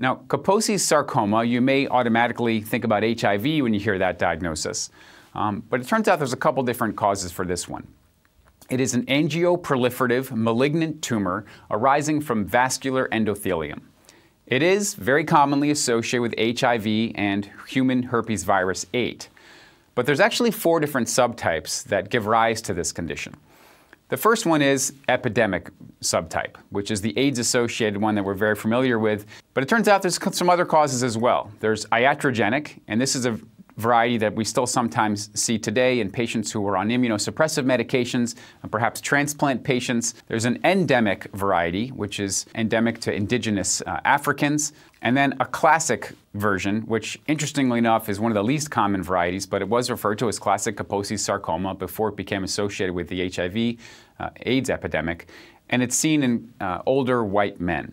Now, Kaposi's sarcoma, you may automatically think about HIV when you hear that diagnosis. Um, but it turns out there's a couple different causes for this one. It is an angioproliferative malignant tumor arising from vascular endothelium. It is very commonly associated with HIV and human herpes virus 8. But there's actually four different subtypes that give rise to this condition. The first one is epidemic subtype, which is the AIDS associated one that we're very familiar with. But it turns out there's some other causes as well. There's iatrogenic, and this is a variety that we still sometimes see today in patients who are on immunosuppressive medications, and perhaps transplant patients. There's an endemic variety, which is endemic to indigenous uh, Africans, and then a classic version, which interestingly enough is one of the least common varieties, but it was referred to as classic Kaposi's sarcoma before it became associated with the HIV uh, AIDS epidemic, and it's seen in uh, older white men.